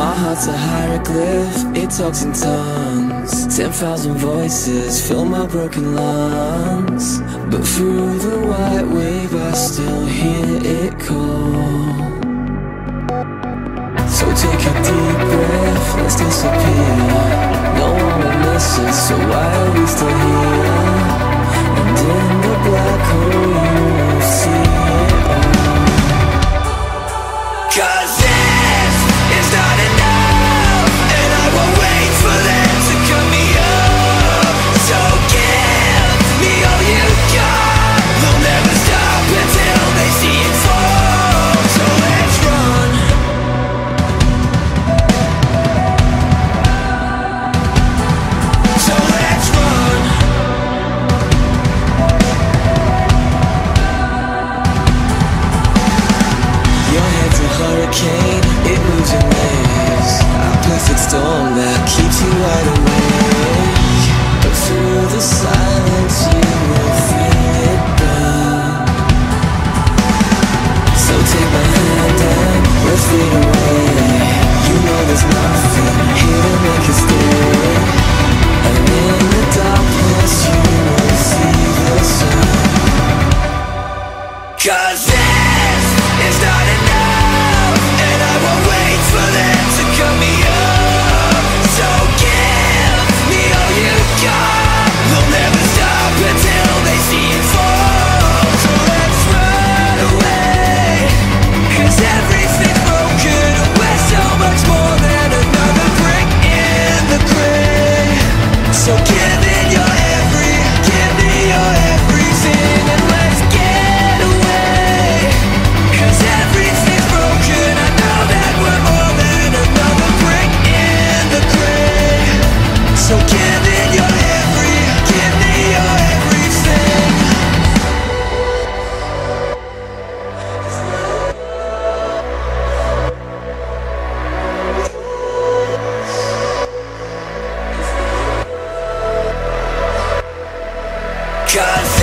My heart's a hieroglyph, it talks in tongues. Ten thousand voices fill my broken lungs. But through the white wave, I still hear it call. So take a deep breath, let's disappear. chain, it moves in waves. A perfect storm that keeps you wide awake. But through the silence you will feel it burn. So take my hand and let's fade away. You know there's nothing here to make us stay. And in the darkness you will see the sun. Cause this is the. Cause